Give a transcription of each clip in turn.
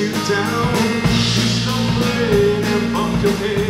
you down. You still play and bump your.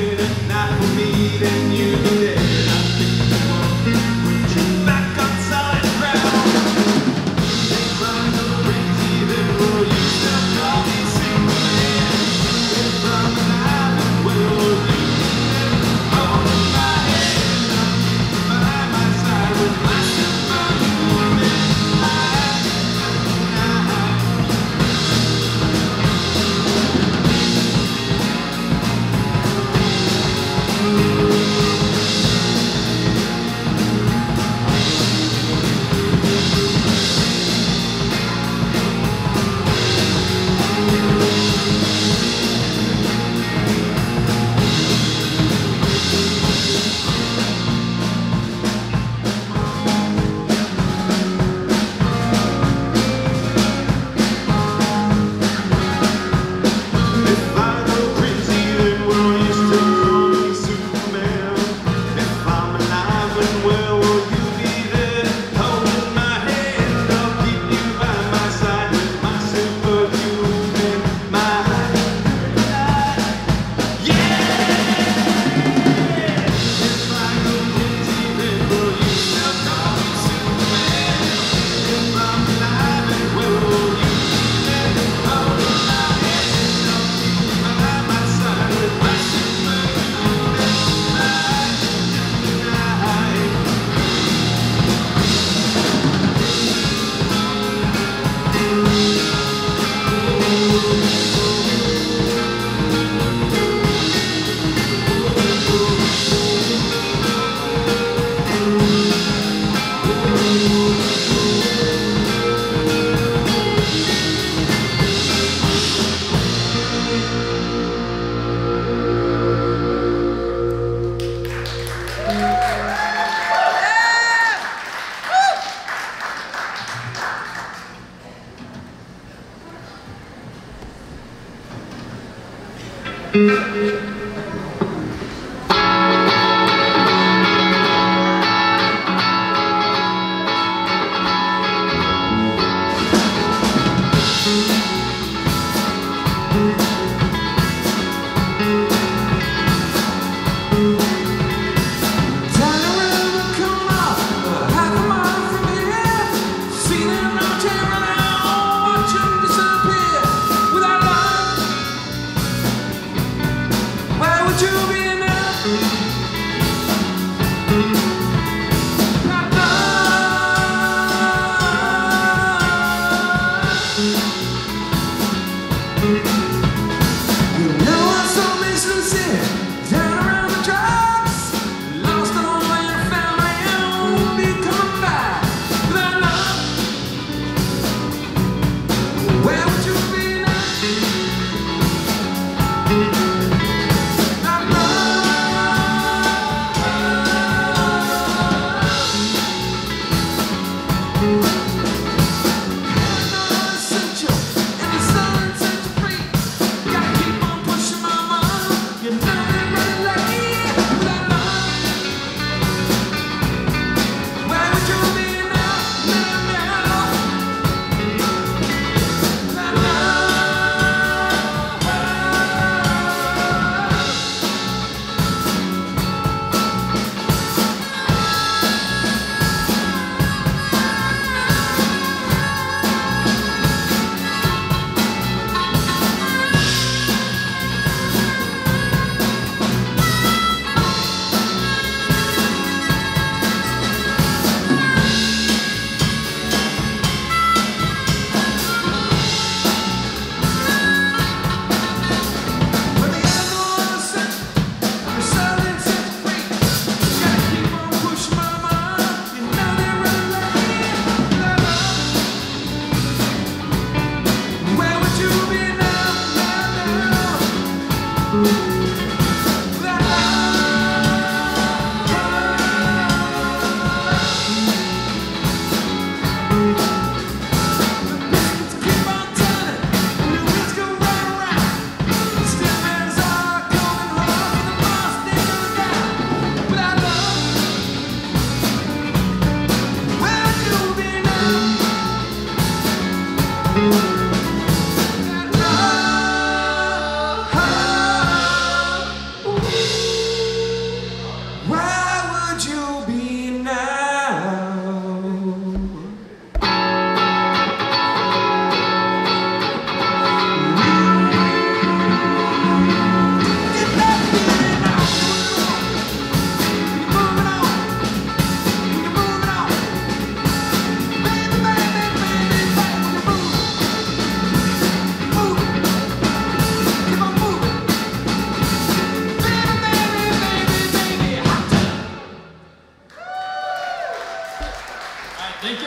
Thank you.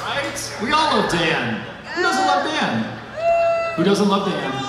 Right? We all love Dan. Who doesn't love Dan? Who doesn't love Dan?